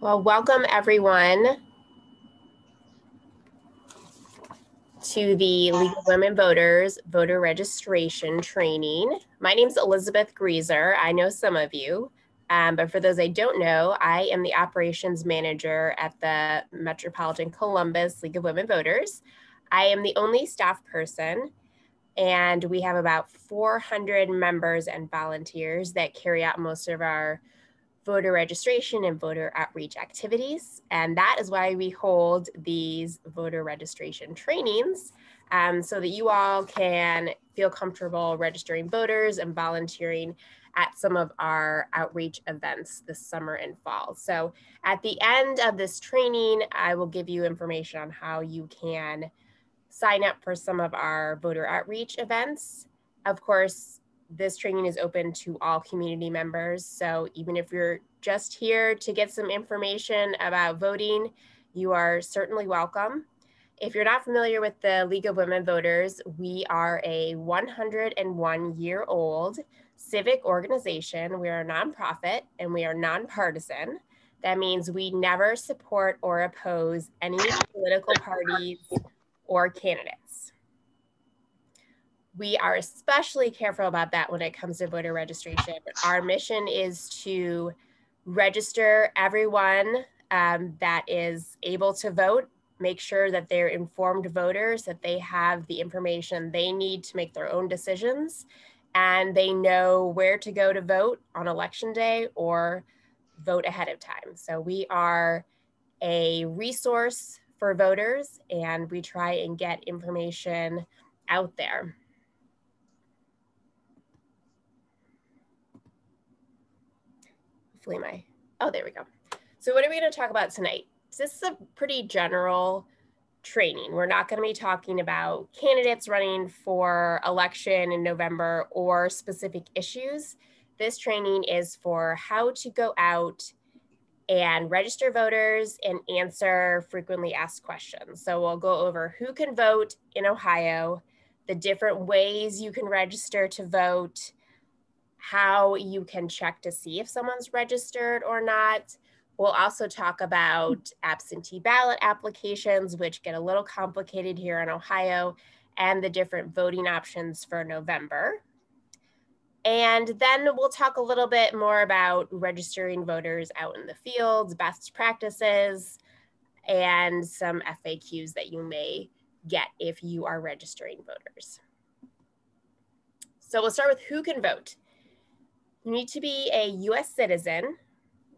Well, welcome everyone to the League of Women Voters voter registration training. My name is Elizabeth Greaser. I know some of you, um, but for those I don't know, I am the operations manager at the Metropolitan Columbus League of Women Voters. I am the only staff person, and we have about 400 members and volunteers that carry out most of our voter registration and voter outreach activities. And that is why we hold these voter registration trainings um, so that you all can feel comfortable registering voters and volunteering at some of our outreach events this summer and fall. So at the end of this training, I will give you information on how you can sign up for some of our voter outreach events. Of course, this training is open to all community members. So even if you're just here to get some information about voting, you are certainly welcome. If you're not familiar with the League of Women Voters, we are a 101 year old civic organization. We are a nonprofit and we are nonpartisan. That means we never support or oppose any political parties or candidates we are especially careful about that when it comes to voter registration. Our mission is to register everyone um, that is able to vote, make sure that they're informed voters, that they have the information they need to make their own decisions, and they know where to go to vote on election day or vote ahead of time. So we are a resource for voters and we try and get information out there. Hopefully my, oh, there we go. So what are we gonna talk about tonight? This is a pretty general training. We're not gonna be talking about candidates running for election in November or specific issues. This training is for how to go out and register voters and answer frequently asked questions. So we'll go over who can vote in Ohio, the different ways you can register to vote, how you can check to see if someone's registered or not. We'll also talk about absentee ballot applications, which get a little complicated here in Ohio, and the different voting options for November. And then we'll talk a little bit more about registering voters out in the fields, best practices, and some FAQs that you may get if you are registering voters. So we'll start with who can vote. You need to be a US citizen.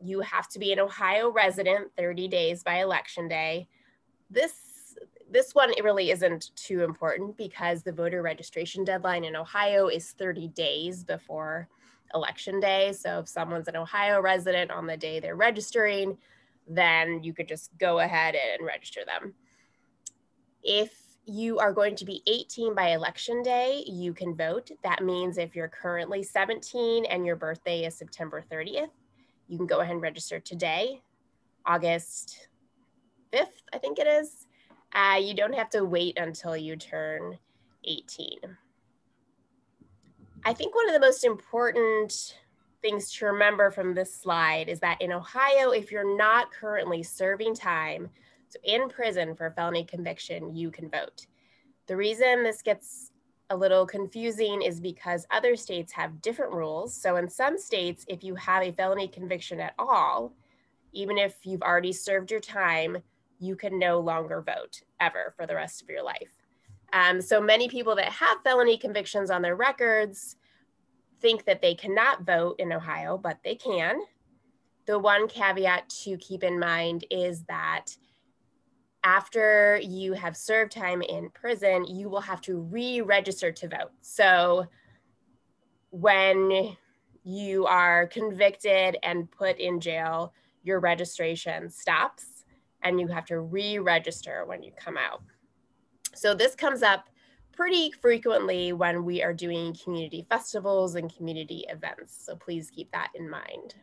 You have to be an Ohio resident 30 days by election day. This this one it really isn't too important because the voter registration deadline in Ohio is 30 days before election day. So if someone's an Ohio resident on the day they're registering, then you could just go ahead and register them. If you are going to be 18 by election day, you can vote. That means if you're currently 17 and your birthday is September 30th, you can go ahead and register today, August 5th, I think it is. Uh, you don't have to wait until you turn 18. I think one of the most important things to remember from this slide is that in Ohio, if you're not currently serving time, so in prison for a felony conviction, you can vote. The reason this gets a little confusing is because other states have different rules. So in some states, if you have a felony conviction at all, even if you've already served your time, you can no longer vote ever for the rest of your life. Um, so many people that have felony convictions on their records think that they cannot vote in Ohio, but they can. The one caveat to keep in mind is that after you have served time in prison, you will have to re register to vote. So when you are convicted and put in jail, your registration stops and you have to re register when you come out. So this comes up pretty frequently when we are doing community festivals and community events. So please keep that in mind.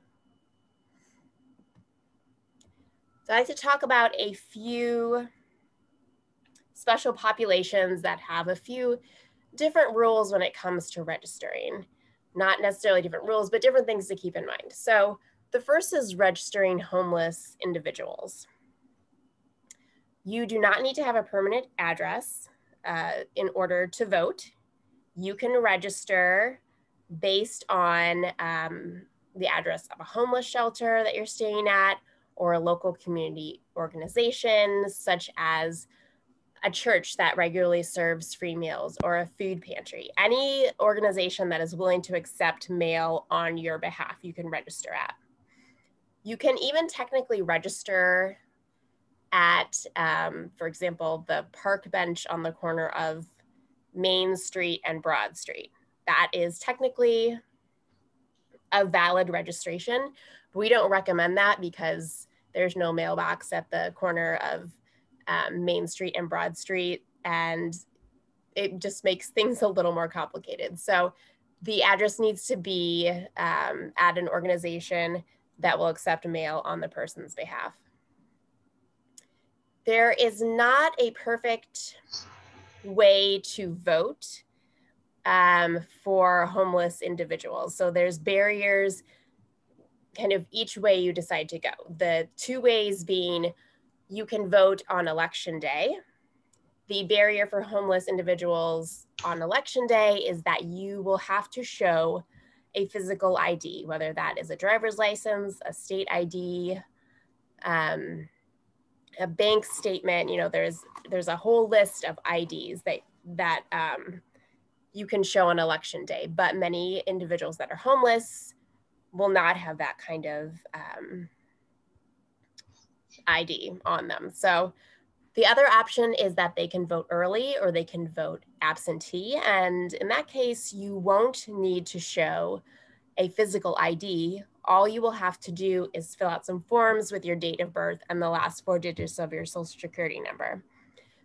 So I'd like to talk about a few special populations that have a few different rules when it comes to registering. Not necessarily different rules, but different things to keep in mind. So The first is registering homeless individuals. You do not need to have a permanent address uh, in order to vote. You can register based on um, the address of a homeless shelter that you're staying at or a local community organization, such as a church that regularly serves free meals or a food pantry. Any organization that is willing to accept mail on your behalf, you can register at. You can even technically register at, um, for example, the park bench on the corner of Main Street and Broad Street. That is technically a valid registration. We don't recommend that because there's no mailbox at the corner of um, Main Street and Broad Street, and it just makes things a little more complicated. So the address needs to be um, at an organization that will accept mail on the person's behalf. There is not a perfect way to vote um, for homeless individuals. So there's barriers kind of each way you decide to go. The two ways being you can vote on election day. The barrier for homeless individuals on election day is that you will have to show a physical ID, whether that is a driver's license, a state ID, um, a bank statement. You know, there's there's a whole list of IDs that that um, you can show on election day. But many individuals that are homeless will not have that kind of um, ID on them. So the other option is that they can vote early or they can vote absentee. And in that case, you won't need to show a physical ID. All you will have to do is fill out some forms with your date of birth and the last four digits of your social security number.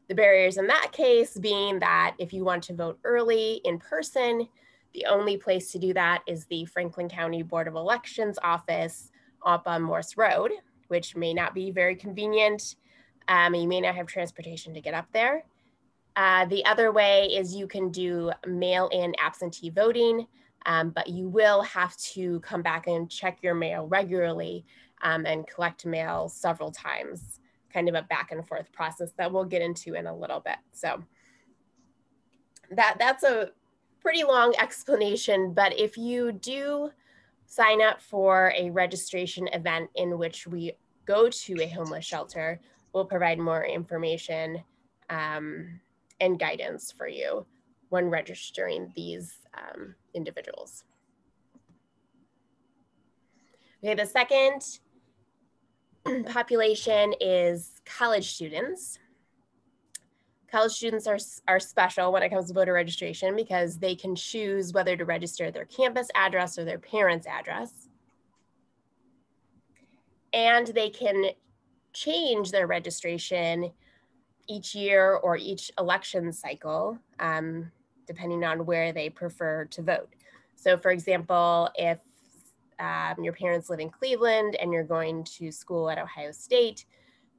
The barriers in that case being that if you want to vote early in person, the only place to do that is the Franklin County Board of Elections office up on Morse Road which may not be very convenient. Um, you may not have transportation to get up there. Uh, the other way is you can do mail-in absentee voting, um, but you will have to come back and check your mail regularly um, and collect mail several times, kind of a back and forth process that we'll get into in a little bit. So that, that's a pretty long explanation, but if you do sign up for a registration event in which we go to a homeless shelter, we'll provide more information um, and guidance for you when registering these um, individuals. Okay, the second population is college students. College students are, are special when it comes to voter registration because they can choose whether to register their campus address or their parents' address and they can change their registration each year or each election cycle, um, depending on where they prefer to vote. So, for example, if um, your parents live in Cleveland and you're going to school at Ohio State,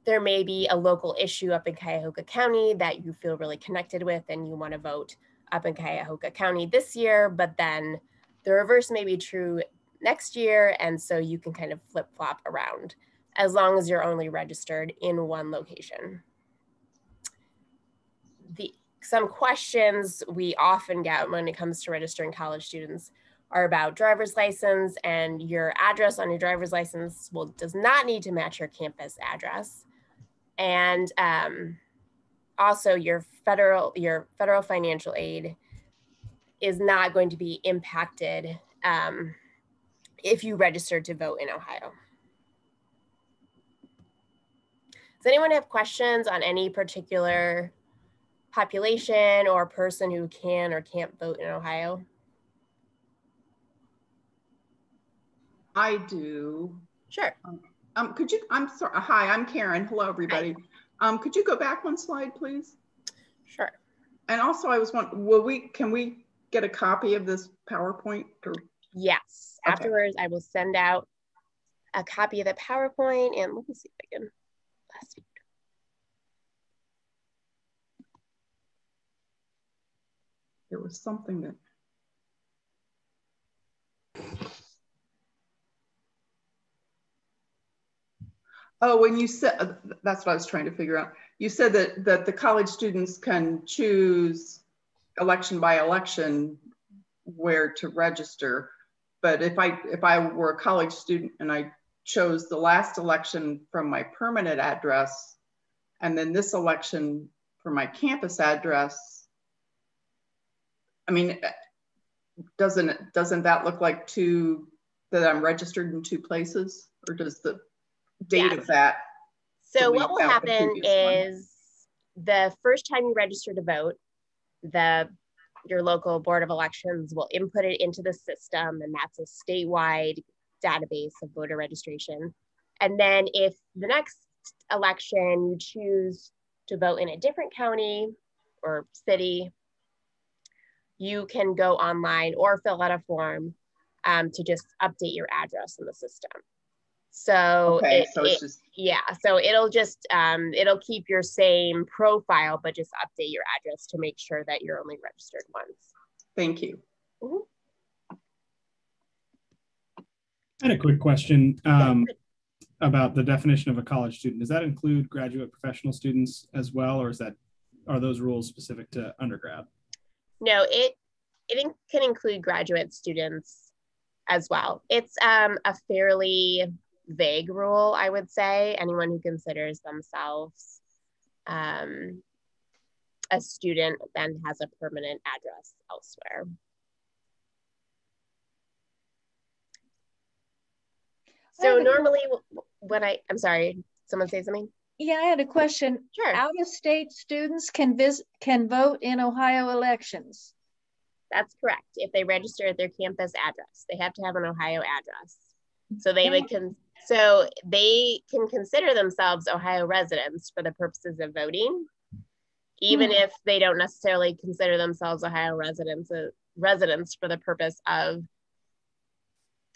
there may be a local issue up in Cuyahoga County that you feel really connected with and you want to vote up in Cuyahoga County this year, but then the reverse may be true next year. And so you can kind of flip flop around as long as you're only registered in one location. The, some questions we often get when it comes to registering college students are about driver's license and your address on your driver's license will does not need to match your campus address. And um, also your federal, your federal financial aid is not going to be impacted um, if you registered to vote in Ohio. Does anyone have questions on any particular population or person who can or can't vote in Ohio? I do. Sure. Um, um, could you, I'm sorry, hi, I'm Karen. Hello, everybody. Um, could you go back one slide, please? Sure. And also I was wondering, will we, can we get a copy of this PowerPoint? Or? Yes. Okay. Afterwards, I will send out a copy of the PowerPoint and let me see if I can last There was something that Oh, when you said, uh, that's what I was trying to figure out. You said that, that the college students can choose election by election where to register. But if I, if I were a college student and I chose the last election from my permanent address and then this election for my campus address, I mean, doesn't, doesn't that look like two, that I'm registered in two places? Or does the date yes. of that? So what will happen is one? the first time you register to vote, the your local board of elections will input it into the system and that's a statewide database of voter registration. And then if the next election you choose to vote in a different county or city, you can go online or fill out a form um, to just update your address in the system. So, okay, it, so it, just... yeah, so it'll just um, it'll keep your same profile, but just update your address to make sure that you're only registered once. Thank you. Mm -hmm. I had a quick question um, about the definition of a college student. Does that include graduate professional students as well, or is that are those rules specific to undergrad? No, it it can include graduate students as well. It's um, a fairly vague rule, I would say. Anyone who considers themselves um, a student then has a permanent address elsewhere. So normally when I, I'm sorry, someone say something? Yeah, I had a question. Sure. Out of state students can visit, can vote in Ohio elections. That's correct. If they register at their campus address, they have to have an Ohio address. So they would con- so they can consider themselves Ohio residents for the purposes of voting, even hmm. if they don't necessarily consider themselves Ohio residents uh, residents for the purpose of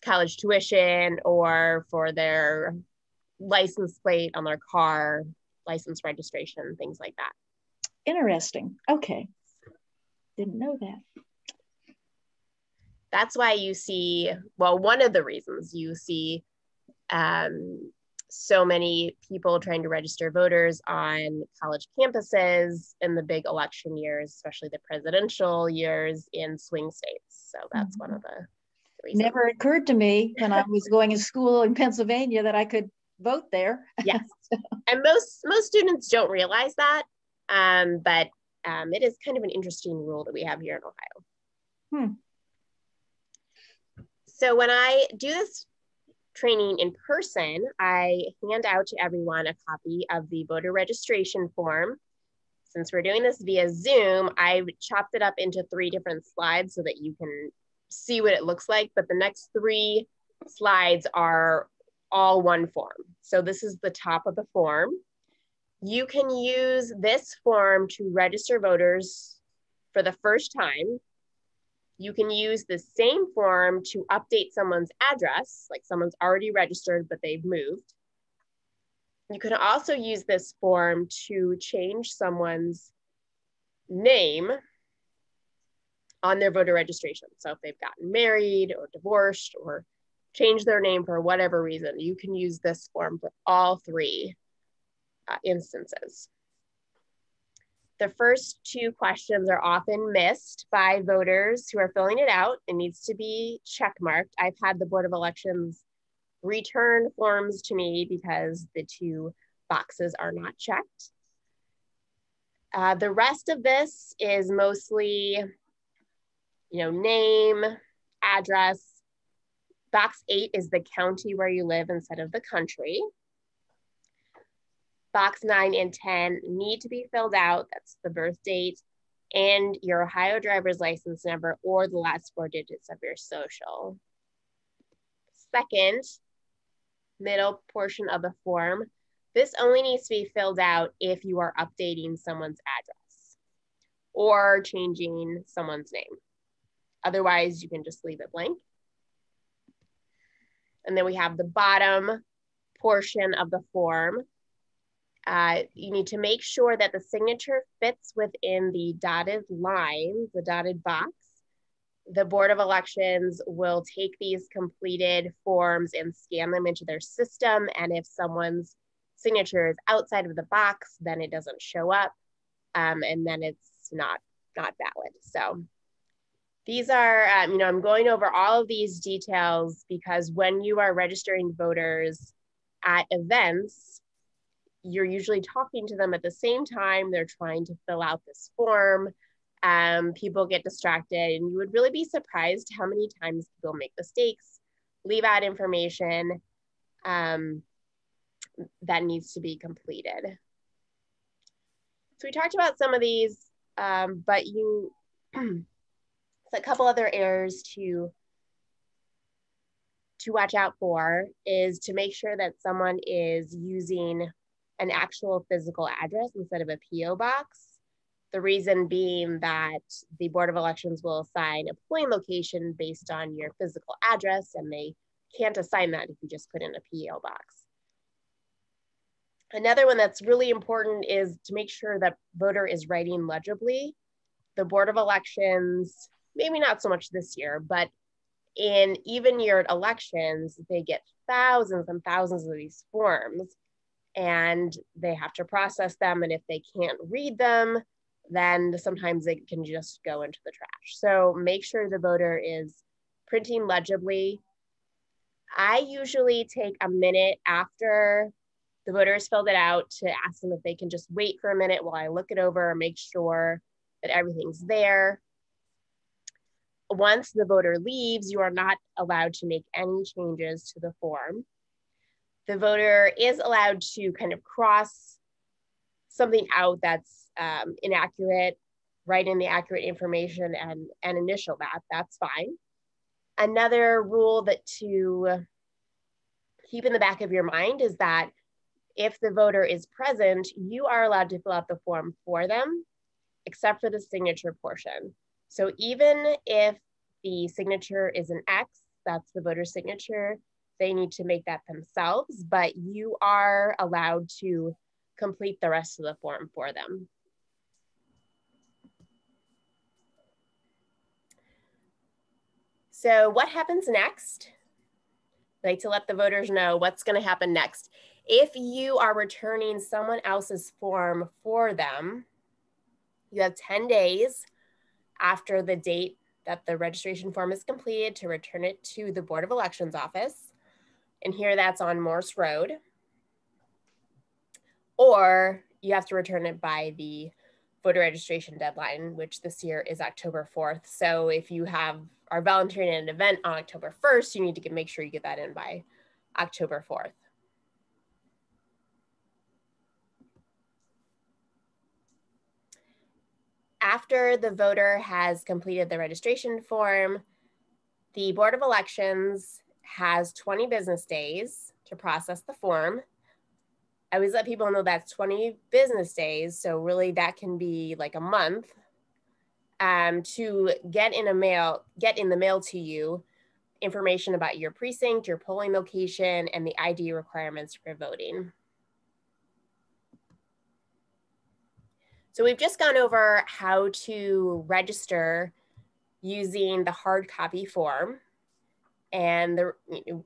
college tuition or for their license plate on their car, license registration, things like that. Interesting. Okay. Didn't know that. That's why you see, well, one of the reasons you see um, so many people trying to register voters on college campuses in the big election years, especially the presidential years in swing states. So that's mm-hmm. one of the reasons. Never occurred to me when I was going to school in Pennsylvania that I could vote there. yes, and most most students don't realize that, um, but um, it is kind of an interesting rule that we have here in Ohio. Hmm. So when I do this training in person, I hand out to everyone a copy of the voter registration form. Since we're doing this via Zoom, I've chopped it up into three different slides so that you can see what it looks like. But the next three slides are all one form. So this is the top of the form. You can use this form to register voters for the first time you can use the same form to update someone's address, like someone's already registered, but they've moved. You can also use this form to change someone's name on their voter registration. So if they've gotten married or divorced or changed their name for whatever reason, you can use this form for all three uh, instances. The first two questions are often missed by voters who are filling it out. It needs to be checkmarked. I've had the Board of Elections return forms to me because the two boxes are not checked. Uh, the rest of this is mostly, you know, name, address. Box eight is the county where you live instead of the country box nine and 10 need to be filled out. That's the birth date and your Ohio driver's license number or the last four digits of your social. Second, middle portion of the form, this only needs to be filled out if you are updating someone's address or changing someone's name. Otherwise, you can just leave it blank. And then we have the bottom portion of the form. Uh, you need to make sure that the signature fits within the dotted line, the dotted box. The Board of Elections will take these completed forms and scan them into their system. And if someone's signature is outside of the box, then it doesn't show up, um, and then it's not not valid. So these are, um, you know, I'm going over all of these details because when you are registering voters at events, you're usually talking to them at the same time. They're trying to fill out this form. Um, people get distracted, and you would really be surprised how many times people make mistakes, leave out information um, that needs to be completed. So we talked about some of these, um, but you, a couple other errors to to watch out for is to make sure that someone is using an actual physical address instead of a PO box. The reason being that the Board of Elections will assign a polling location based on your physical address, and they can't assign that if you just put in a PO box. Another one that's really important is to make sure that voter is writing legibly. The Board of Elections, maybe not so much this year, but in even year elections, they get thousands and thousands of these forms and they have to process them. And if they can't read them, then sometimes they can just go into the trash. So make sure the voter is printing legibly. I usually take a minute after the voter has filled it out to ask them if they can just wait for a minute while I look it over and make sure that everything's there. Once the voter leaves, you are not allowed to make any changes to the form. The voter is allowed to kind of cross something out that's um, inaccurate, write in the accurate information and, and initial that, that's fine. Another rule that to keep in the back of your mind is that if the voter is present, you are allowed to fill out the form for them, except for the signature portion. So even if the signature is an X, that's the voter signature, they need to make that themselves, but you are allowed to complete the rest of the form for them. So what happens next? I like to let the voters know what's gonna happen next. If you are returning someone else's form for them, you have 10 days after the date that the registration form is completed to return it to the Board of Elections office. And here that's on Morse Road. Or you have to return it by the voter registration deadline, which this year is October 4th. So if you have are volunteering at an event on October 1st, you need to get, make sure you get that in by October 4th. after the voter has completed the registration form, the Board of Elections has 20 business days to process the form. I always let people know that's 20 business days. So really that can be like a month um, to get in a mail, get in the mail to you information about your precinct, your polling location, and the ID requirements for voting. So we've just gone over how to register using the hard copy form. And the, you know,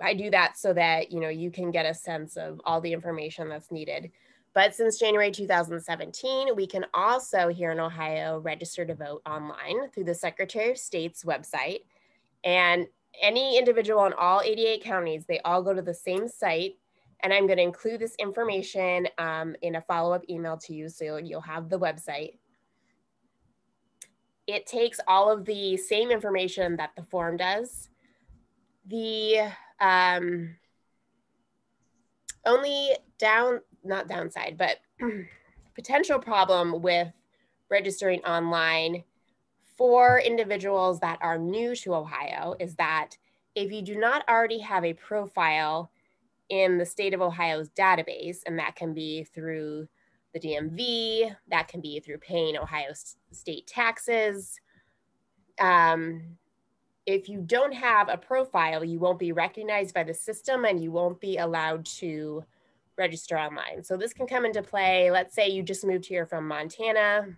I do that so that you know you can get a sense of all the information that's needed. But since January 2017, we can also here in Ohio register to vote online through the Secretary of State's website. And any individual in all 88 counties, they all go to the same site and I'm going to include this information um, in a follow-up email to you so you'll, you'll have the website. It takes all of the same information that the form does. The um, only down, not downside, but potential problem with registering online for individuals that are new to Ohio is that if you do not already have a profile in the state of Ohio's database, and that can be through the DMV, that can be through paying Ohio state taxes. Um, if you don't have a profile, you won't be recognized by the system and you won't be allowed to register online. So this can come into play. Let's say you just moved here from Montana.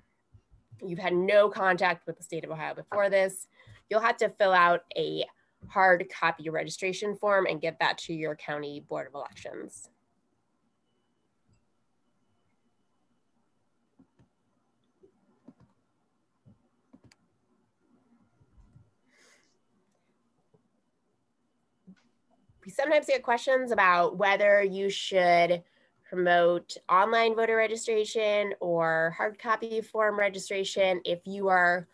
You've had no contact with the state of Ohio before this. You'll have to fill out a hard copy registration form and get that to your county board of elections. We sometimes get questions about whether you should promote online voter registration or hard copy form registration if you are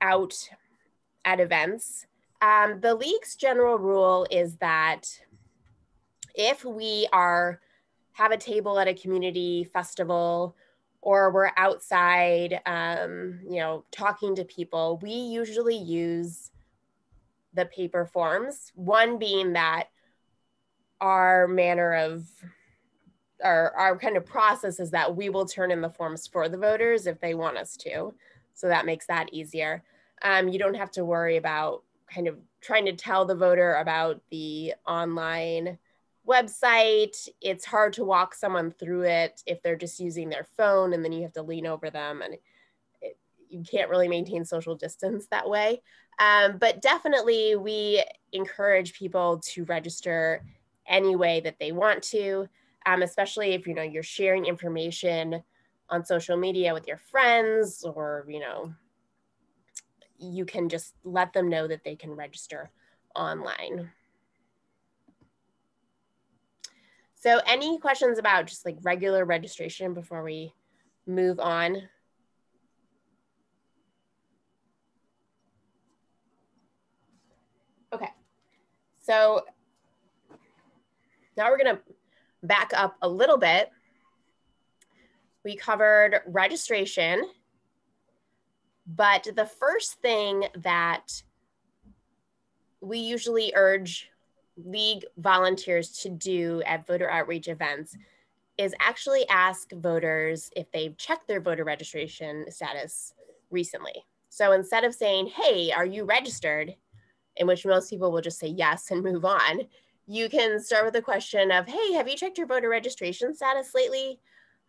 out at events. Um, the league's general rule is that if we are have a table at a community festival or we're outside, um, you know, talking to people, we usually use the paper forms. One being that our manner of our, our kind of process is that we will turn in the forms for the voters if they want us to. So that makes that easier. Um, you don't have to worry about kind of trying to tell the voter about the online website. It's hard to walk someone through it if they're just using their phone and then you have to lean over them and it, you can't really maintain social distance that way. Um, but definitely we encourage people to register any way that they want to, um, especially if you know you're sharing information on social media with your friends or you know you can just let them know that they can register online. So any questions about just like regular registration before we move on? Okay, so now we're gonna back up a little bit. We covered registration, but the first thing that we usually urge league volunteers to do at voter outreach events is actually ask voters if they've checked their voter registration status recently. So instead of saying, hey, are you registered? In which most people will just say yes and move on, you can start with the question of, hey, have you checked your voter registration status lately?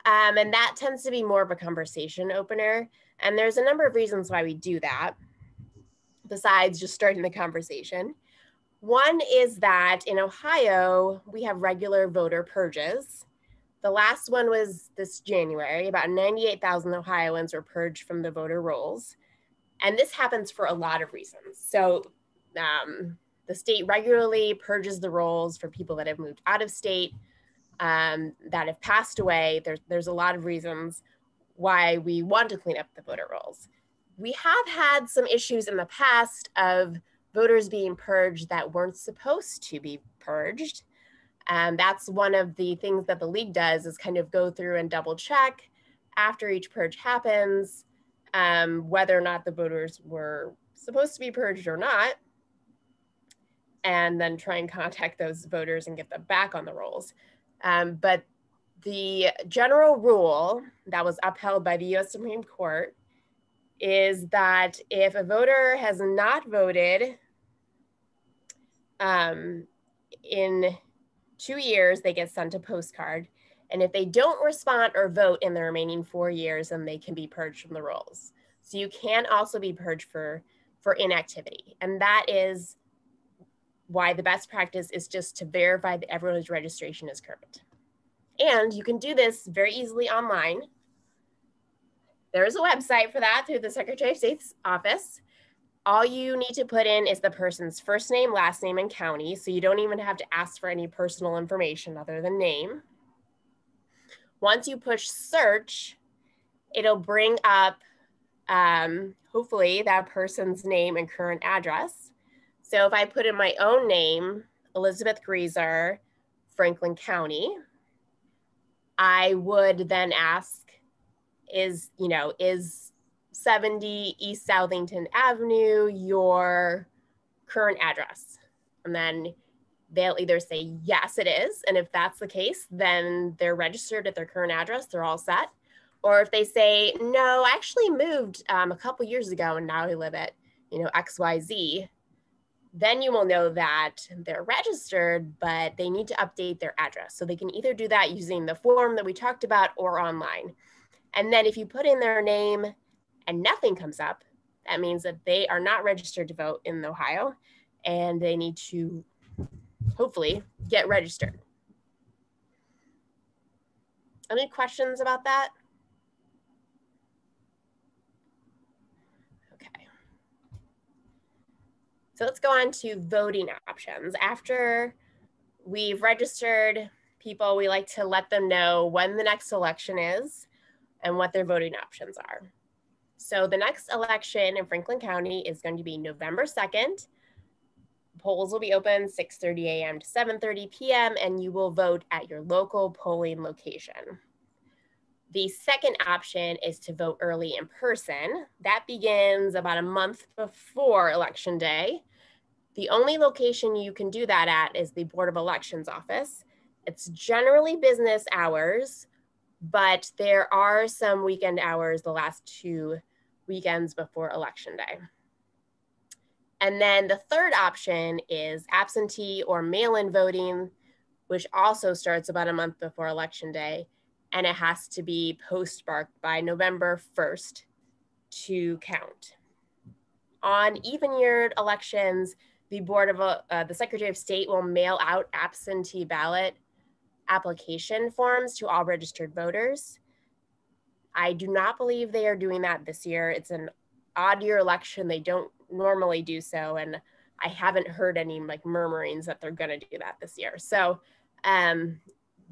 Um, and that tends to be more of a conversation opener. And there's a number of reasons why we do that, besides just starting the conversation. One is that in Ohio, we have regular voter purges. The last one was this January. About 98,000 Ohioans were purged from the voter rolls. And this happens for a lot of reasons. So, um, the state regularly purges the rolls for people that have moved out of state, um, that have passed away. There's, there's a lot of reasons why we want to clean up the voter rolls. We have had some issues in the past of voters being purged that weren't supposed to be purged. And that's one of the things that the league does is kind of go through and double check after each purge happens um, whether or not the voters were supposed to be purged or not, and then try and contact those voters and get them back on the rolls. Um, but the general rule that was upheld by the US Supreme Court is that if a voter has not voted um, in two years, they get sent a postcard. And if they don't respond or vote in the remaining four years, then they can be purged from the rolls. So you can also be purged for, for inactivity. And that is why the best practice is just to verify that everyone's registration is current. And you can do this very easily online. There is a website for that through the Secretary of State's office. All you need to put in is the person's first name, last name, and county. So you don't even have to ask for any personal information other than name. Once you push search, it'll bring up um, hopefully that person's name and current address. So if I put in my own name, Elizabeth Greaser, Franklin County, I would then ask, is, you know, is 70 East Southington Avenue your current address? And then they'll either say, yes, it is. And if that's the case, then they're registered at their current address, they're all set. Or if they say, no, I actually moved um, a couple years ago and now I live at, you know, XYZ, then you will know that they're registered, but they need to update their address. So they can either do that using the form that we talked about or online. And then if you put in their name and nothing comes up, that means that they are not registered to vote in Ohio and they need to hopefully get registered. Any questions about that? So let's go on to voting options. After we've registered people, we like to let them know when the next election is and what their voting options are. So the next election in Franklin County is going to be November 2nd. Polls will be open 6.30 a.m. to 7.30 p.m. and you will vote at your local polling location. The second option is to vote early in person. That begins about a month before election day. The only location you can do that at is the Board of Elections office. It's generally business hours, but there are some weekend hours the last two weekends before election day. And then the third option is absentee or mail-in voting, which also starts about a month before election day and it has to be postmarked by November 1st to count. On even year elections, the Board of uh, the Secretary of State will mail out absentee ballot application forms to all registered voters. I do not believe they are doing that this year. It's an odd year election. They don't normally do so. And I haven't heard any like murmurings that they're going to do that this year. So um,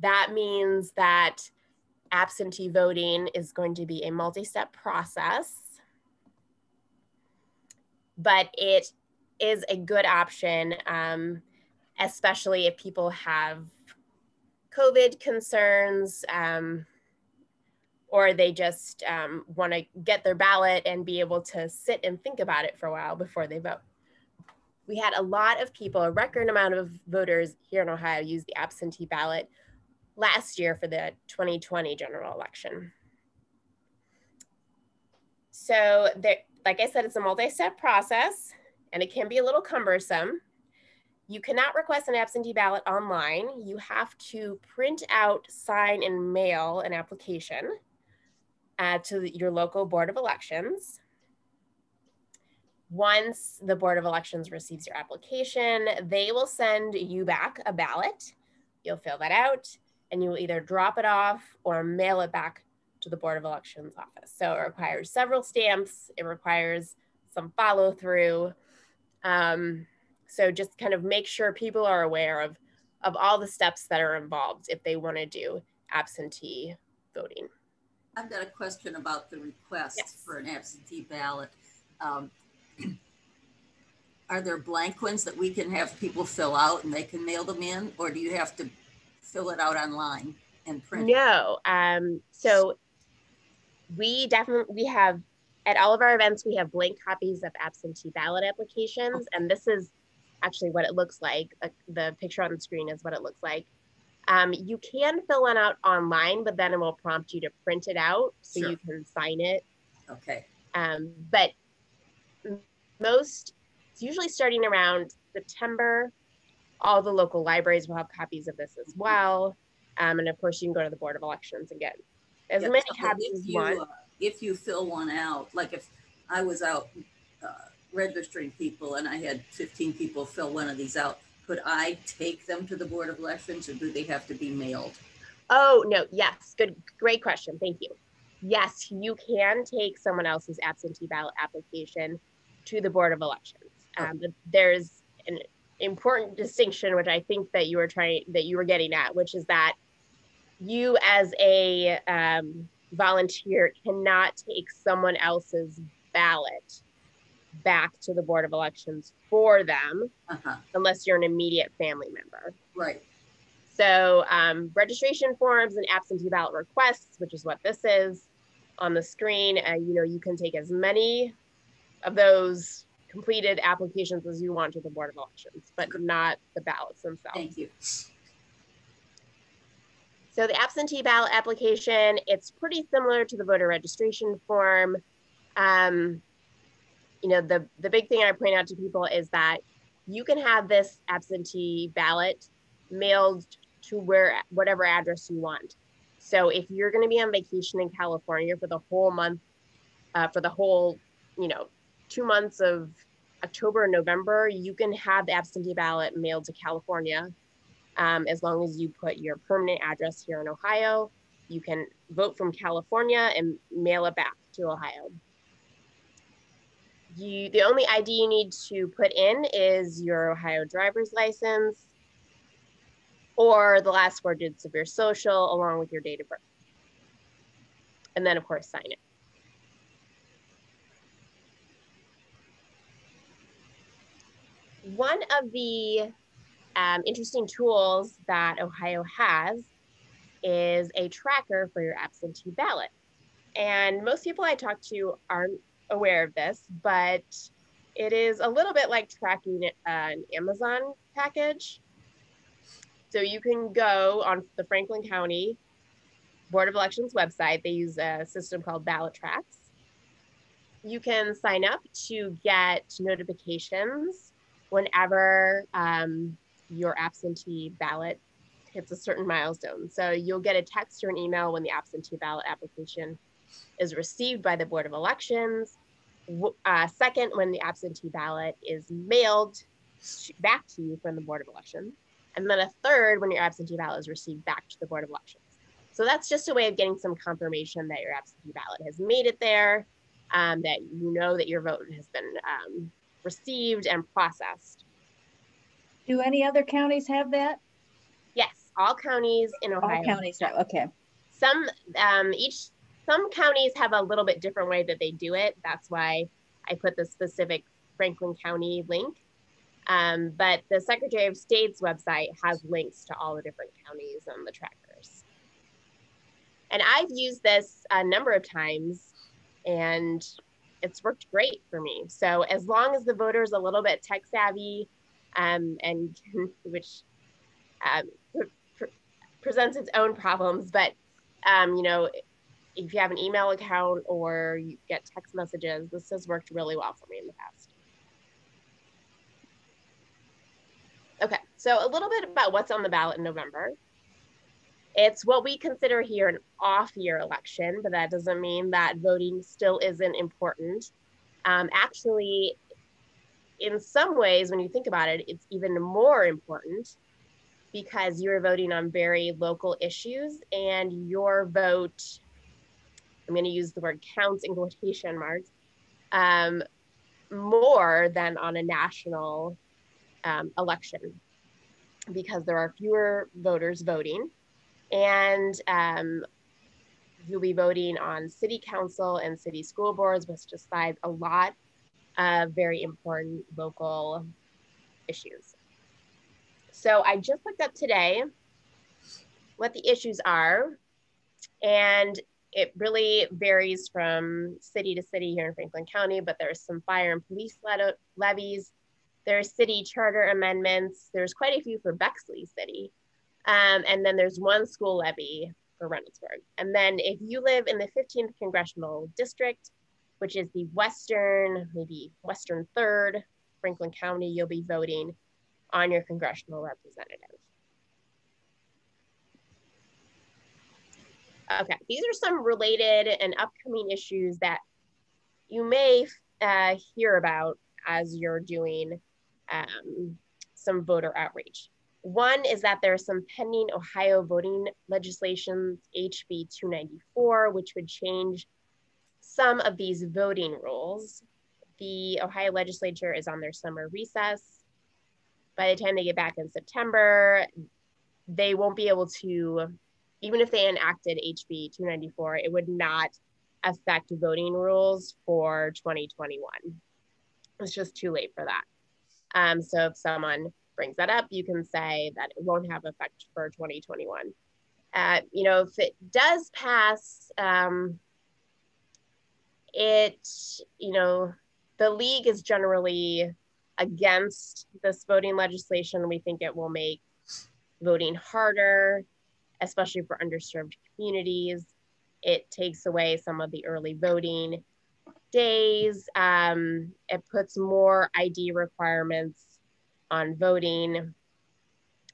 that means that absentee voting is going to be a multi-step process, but it is a good option, um, especially if people have COVID concerns um, or they just um, want to get their ballot and be able to sit and think about it for a while before they vote. We had a lot of people, a record amount of voters here in Ohio use the absentee ballot last year for the 2020 general election. So there, like I said, it's a multi-step process and it can be a little cumbersome. You cannot request an absentee ballot online. You have to print out, sign, and mail an application uh, to your local Board of Elections. Once the Board of Elections receives your application, they will send you back a ballot. You'll fill that out and you will either drop it off or mail it back to the Board of Elections office. So it requires several stamps, it requires some follow through. Um, so just kind of make sure people are aware of, of all the steps that are involved if they want to do absentee voting. I've got a question about the request yes. for an absentee ballot. Um, are there blank ones that we can have people fill out and they can mail them in, or do you have to fill it out online and print? No. Um, so we definitely we have at all of our events we have blank copies of absentee ballot applications, and this is actually what it looks like. Uh, the picture on the screen is what it looks like. Um, you can fill one out online, but then it will prompt you to print it out so sure. you can sign it. Okay. Um, but most, it's usually starting around September all the local libraries will have copies of this as well. Um, and of course, you can go to the Board of Elections and get as many copies as you want. If you fill one out, like if I was out uh, registering people and I had 15 people fill one of these out, could I take them to the Board of Elections or do they have to be mailed? Oh, no. Yes. Good. Great question. Thank you. Yes, you can take someone else's absentee ballot application to the Board of Elections. Um, there's an important distinction, which I think that you were trying that you were getting at, which is that you as a um, volunteer cannot take someone else's ballot back to the board of elections for them uh-huh. unless you're an immediate family member. Right. So um, registration forms and absentee ballot requests, which is what this is on the screen, uh, you know, you can take as many of those completed applications as you want to the Board of Elections, but not the ballots themselves. Thank you. So the absentee ballot application, it's pretty similar to the voter registration form. Um, you know, the, the big thing I point out to people is that you can have this absentee ballot mailed to where whatever address you want. So if you're going to be on vacation in California for the whole month, uh, for the whole, you know, two months of October and November, you can have the absentee ballot mailed to California um, as long as you put your permanent address here in Ohio. You can vote from California and mail it back to Ohio. you the only ID you need to put in is your Ohio driver's license or the last four digits of your social along with your date of birth. And then of course sign it. One of the um, interesting tools that Ohio has is a tracker for your absentee ballot. And most people I talk to aren't aware of this, but it is a little bit like tracking an Amazon package. So you can go on the Franklin County Board of Elections website. They use a system called BallotTrax. You can sign up to get notifications whenever um, your absentee ballot hits a certain milestone. So you'll get a text or an email when the absentee ballot application is received by the Board of Elections. Uh, second, when the absentee ballot is mailed back to you from the Board of Elections. And then a third, when your absentee ballot is received back to the Board of Elections. So that's just a way of getting some confirmation that your absentee ballot has made it there, um, that you know that your vote has been um, received and processed. Do any other counties have that? Yes, all counties in Ohio. All counties have, okay. Some, um, each some counties have a little bit different way that they do it. That's why I put the specific Franklin County link. Um, but the Secretary of State's website has links to all the different counties and the trackers. And I've used this a number of times and it's worked great for me. So as long as the voter is a little bit tech savvy um, and which um, pre presents its own problems, but um, you know, if you have an email account or you get text messages, this has worked really well for me in the past. Okay, so a little bit about what's on the ballot in November. It's what we consider here an off year election, but that doesn't mean that voting still isn't important. Um, actually, in some ways, when you think about it, it's even more important because you're voting on very local issues and your vote I'm going to use the word counts in quotation marks, um, more than on a national um, election because there are fewer voters voting. And um, you'll be voting on city council and city school boards, which decide a lot of very important local issues. So I just looked up today what the issues are. And it really varies from city to city here in Franklin County, but there's some fire and police le levies. There's city charter amendments. There's quite a few for Bexley City. Um, and then there's one school levy for Reynoldsburg. And then if you live in the 15th Congressional District, which is the western, maybe western third, Franklin County, you'll be voting on your congressional representative. Okay, these are some related and upcoming issues that you may uh, hear about as you're doing um, some voter outreach. One is that there's some pending Ohio voting legislation, HB 294, which would change some of these voting rules. The Ohio legislature is on their summer recess. By the time they get back in September, they won't be able to even if they enacted HB 294, it would not affect voting rules for 2021. It's just too late for that. Um, so if someone brings that up, you can say that it won't have effect for 2021. Uh, you know, if it does pass, um, it, you know, the league is generally against this voting legislation. We think it will make voting harder especially for underserved communities. It takes away some of the early voting days. Um, it puts more ID requirements on voting.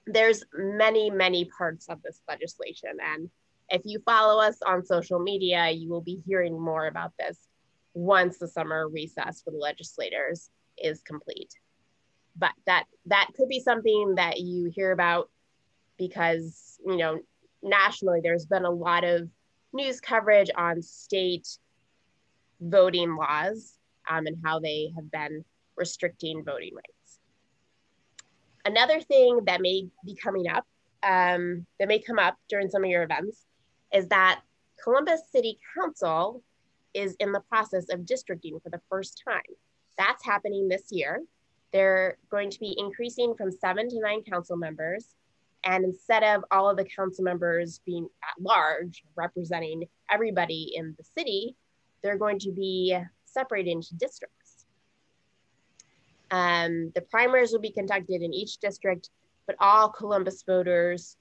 There's many, many parts of this legislation. And if you follow us on social media, you will be hearing more about this once the summer recess for the legislators is complete. But that that could be something that you hear about because you know nationally, there's been a lot of news coverage on state voting laws. um, and how they have been restricting voting rights. Another thing that may be coming up, um, that may come up during some of your events, is that Columbus City Council is in the process of districting for the first time. That's happening this year. They're going to be increasing from seven to nine council members. And instead of all of the council members being at large, representing everybody in the city, they're going to be separated into districts. Um, the primaries will be conducted in each district, but all Columbus voters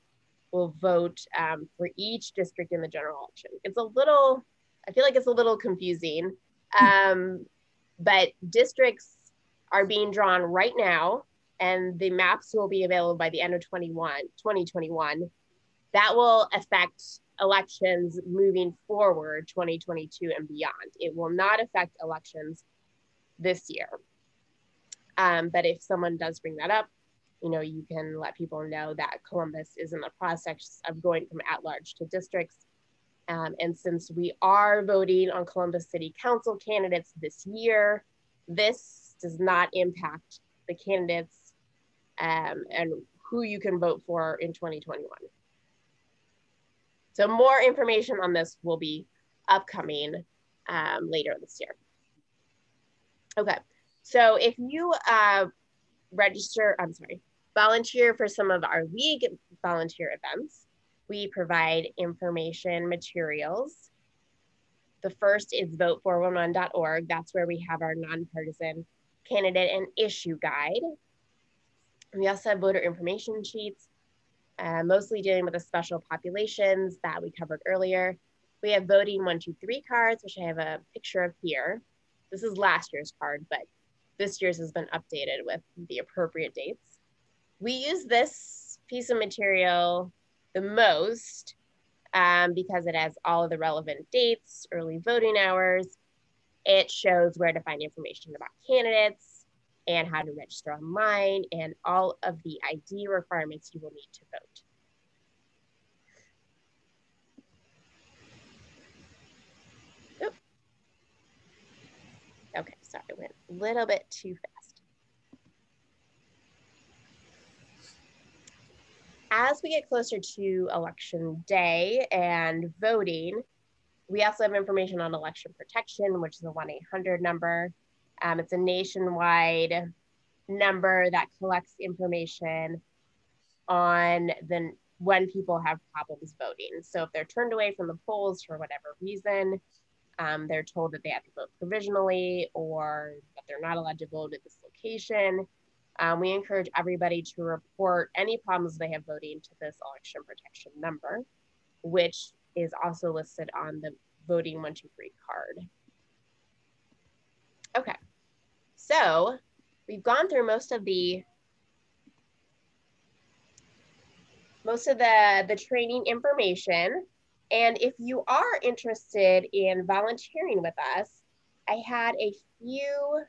will vote um, for each district in the general election. It's a little, I feel like it's a little confusing, um, but districts are being drawn right now and the maps will be available by the end of 21, 2021. That will affect elections moving forward 2022 and beyond. It will not affect elections this year. Um, but if someone does bring that up, you know, you can let people know that Columbus is in the process of going from at-large to districts. Um, and since we are voting on Columbus City Council candidates this year, this does not impact the candidates um, and who you can vote for in 2021. So more information on this will be upcoming um, later this year. Okay, so if you uh, register, I'm sorry, volunteer for some of our league volunteer events, we provide information materials. The first is vote411.org. That's where we have our nonpartisan candidate and issue guide. We also have voter information sheets uh, mostly dealing with the special populations that we covered earlier. We have voting one, two, three cards, which I have a picture of here. This is last year's card, but this year's has been updated with the appropriate dates. We use this piece of material the most um, because it has all of the relevant dates, early voting hours. It shows where to find information about candidates, and how to register online and all of the ID requirements you will need to vote. Okay, sorry, I went a little bit too fast. As we get closer to election day and voting, we also have information on election protection, which is a 1-800 number. Um, it's a nationwide number that collects information on the when people have problems voting. So if they're turned away from the polls for whatever reason, um, they're told that they have to vote provisionally or that they're not allowed to vote at this location. Um, we encourage everybody to report any problems they have voting to this election protection number, which is also listed on the voting 123 card. Okay, so we've gone through most of the most of the, the training information. And if you are interested in volunteering with us, I had a few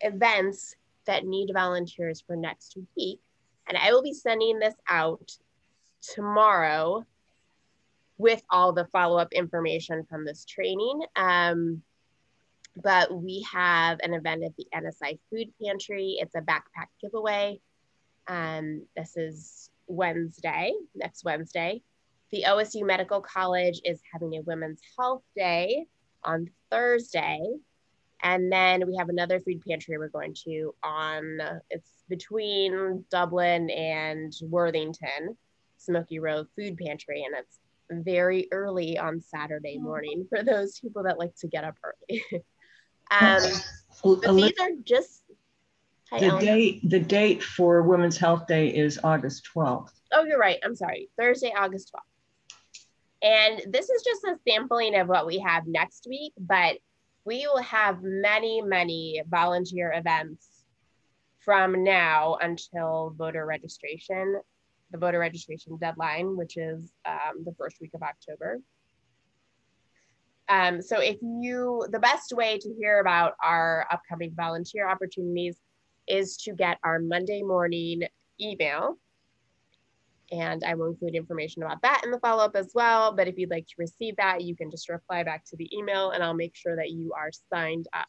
events that need volunteers for next week. And I will be sending this out tomorrow with all the follow-up information from this training. Um, but we have an event at the NSI Food Pantry. It's a backpack giveaway. Um, this is Wednesday, next Wednesday. The OSU Medical College is having a Women's Health Day on Thursday. And then we have another food pantry we're going to on, it's between Dublin and Worthington, Smoky Row Food Pantry. And it's very early on Saturday morning for those people that like to get up early. Um, but these are just. Hi, the Ellen. date the date for Women's Health Day is August 12th. Oh, you're right. I'm sorry. Thursday, August 12th. And this is just a sampling of what we have next week, but we will have many, many volunteer events from now until voter registration, the voter registration deadline, which is um, the first week of October. Um, so if you, the best way to hear about our upcoming volunteer opportunities is to get our Monday morning email. And I will include information about that in the follow-up as well. But if you'd like to receive that, you can just reply back to the email and I'll make sure that you are signed up.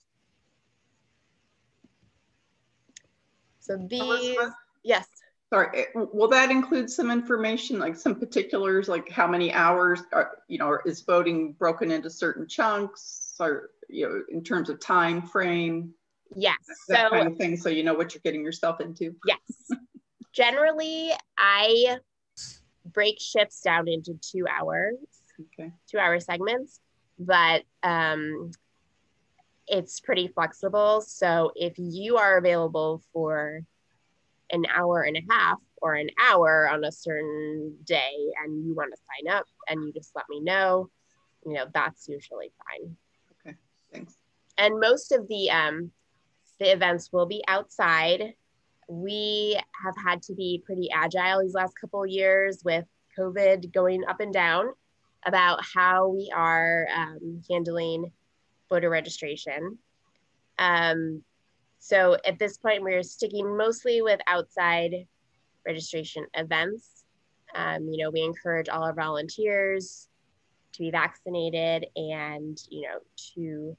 So these, Elizabeth? yes. Sorry, will that include some information, like some particulars, like how many hours are, you know, is voting broken into certain chunks or, you know, in terms of time frame? Yes. That so kind of thing, so you know what you're getting yourself into? yes. Generally, I break shifts down into two hours, Okay, two hour segments, but um, it's pretty flexible. So if you are available for an hour and a half or an hour on a certain day and you want to sign up and you just let me know, you know, that's usually fine. Okay, thanks. And most of the um, the events will be outside. We have had to be pretty agile these last couple years with COVID going up and down about how we are um, handling voter registration. Um, so at this point, we're sticking mostly with outside registration events. Um, you know, we encourage all our volunteers to be vaccinated and, you know, to,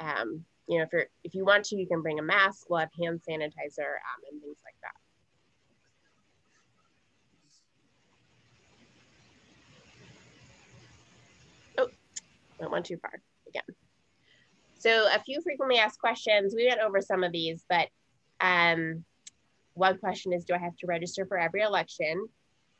um, you know, if you're if you want to, you can bring a mask. We'll have hand sanitizer um, and things like that. Oh, went too far again. So a few frequently asked questions. We went over some of these, but um, one question is, do I have to register for every election?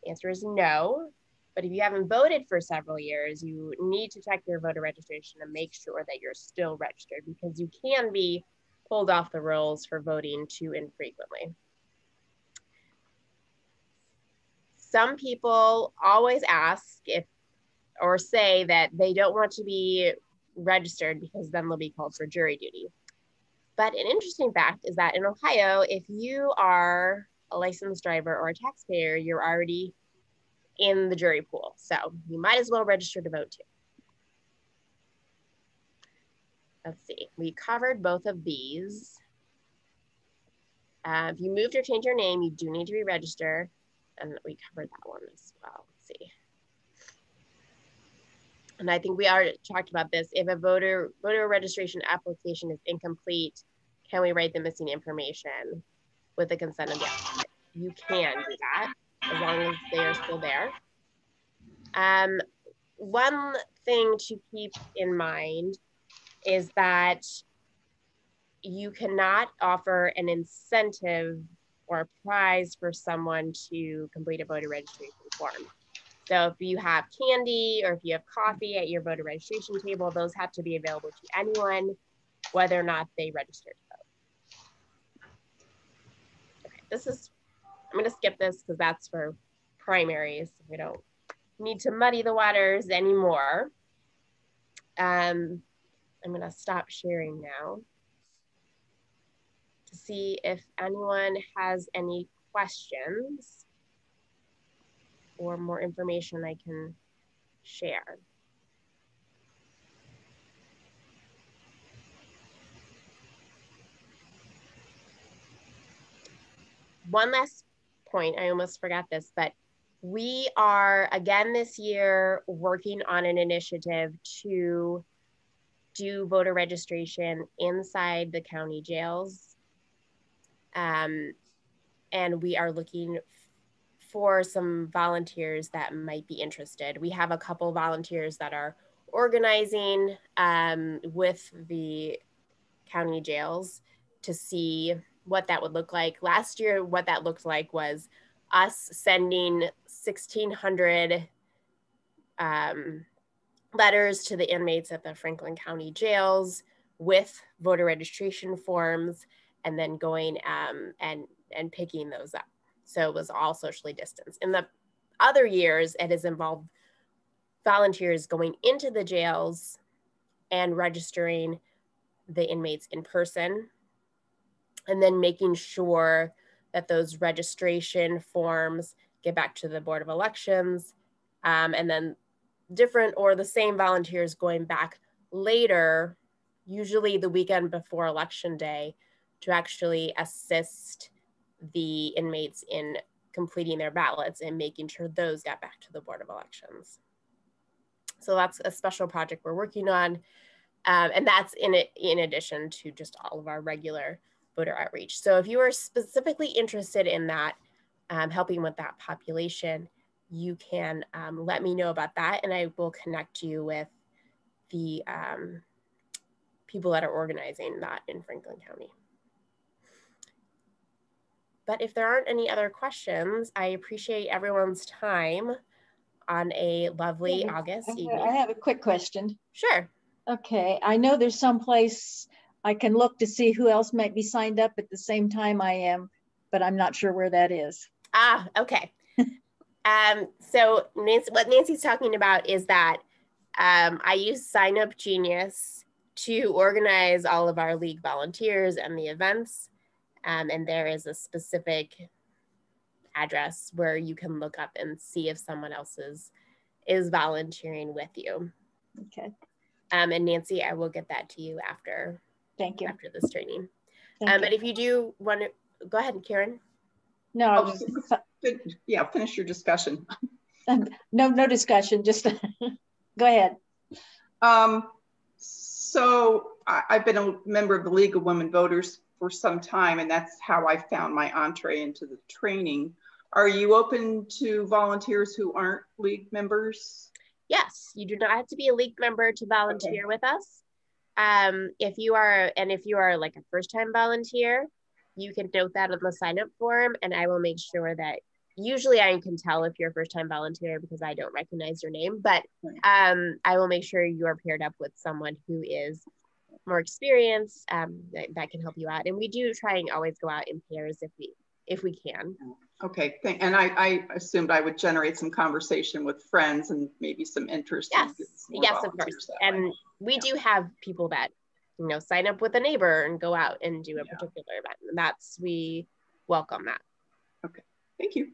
Answer is no. But if you haven't voted for several years, you need to check your voter registration and make sure that you're still registered because you can be pulled off the rolls for voting too infrequently. Some people always ask if or say that they don't want to be registered because then they'll be called for jury duty. But an interesting fact is that in Ohio, if you are a licensed driver or a taxpayer, you're already in the jury pool. So you might as well register to vote too. Let's see, we covered both of these. Uh, if you moved or changed your name, you do need to re-register. And we covered that one as well. Let's see. And I think we already talked about this. If a voter voter registration application is incomplete, can we write the missing information with the consent of the applicant? You can do that as long as they are still there. Um, one thing to keep in mind is that you cannot offer an incentive or a prize for someone to complete a voter registration form. So if you have candy or if you have coffee at your voter registration table, those have to be available to anyone, whether or not they registered to vote. Okay, this is, I'm gonna skip this because that's for primaries. We don't need to muddy the waters anymore. Um, I'm gonna stop sharing now to see if anyone has any questions or more information I can share. One last point, I almost forgot this, but we are again this year working on an initiative to do voter registration inside the county jails. Um, and we are looking for some volunteers that might be interested. We have a couple volunteers that are organizing um, with the county jails to see what that would look like. Last year, what that looked like was us sending 1,600 um, letters to the inmates at the Franklin County jails with voter registration forms and then going um, and, and picking those up. So it was all socially distanced. In the other years, it has involved volunteers going into the jails and registering the inmates in person and then making sure that those registration forms get back to the Board of Elections um, and then different or the same volunteers going back later, usually the weekend before election day, to actually assist the inmates in completing their ballots and making sure those got back to the Board of Elections. So that's a special project we're working on. Um, and that's in in addition to just all of our regular voter outreach. So if you are specifically interested in that, um, helping with that population, you can um, let me know about that and I will connect you with the um, people that are organizing that in Franklin County. But if there aren't any other questions, I appreciate everyone's time on a lovely August I have- I have a quick question. Sure. Okay, I know there's some place I can look to see who else might be signed up at the same time I am, but I'm not sure where that is. Ah, okay. um, so Nancy, what Nancy's talking about is that um, I use Sign Up Genius to organize all of our league volunteers and the events. Um, and there is a specific address where you can look up and see if someone else is, is volunteering with you. Okay, Um, and Nancy, I will get that to you after thank you. after this training. Thank Um, but if you do want to, go ahead, Karen. No, Oh, was, Fin- Yeah, finish your discussion. no, no discussion, just go ahead. Um, so I, I've been a member of the League of Women Voters for some time, and that's how I found my entree into the training. Are you open to volunteers who aren't league members? Yes, you do not have to be a league member to volunteer with us. Um, if you are, and if you are like a first time volunteer, you can note that on the sign up form, and I will make sure that usually I can tell if you're a first time volunteer because I don't recognize your name, but um, I will make sure you are paired up with someone who is more experienced um, that, that can help you out. And we do try and always go out in pairs if we if we can. Okay, thank, and I, I assumed I would generate some conversation with friends and maybe some interest. Yes, more yes, of course. that way. And we do have people that, you know, sign up with a neighbor and go out and do a Yeah. particular event. And that's, we welcome that. Okay thank you.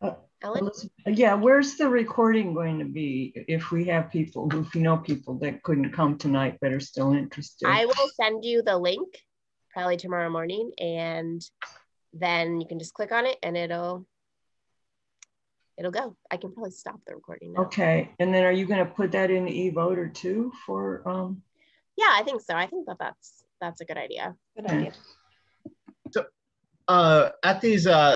Uh, Ellen? Yeah, where's the recording going to be if we have people, if you know people that couldn't come tonight but are still interested? I will send you the link probably tomorrow morning and then you can just click on it and it'll, it'll go. I can probably stop the recording now. Okay, and then are you gonna put that in the e-voter too for, um, Yeah, I think so. I think that that's, that's a good idea. Good idea. So uh, at these uh,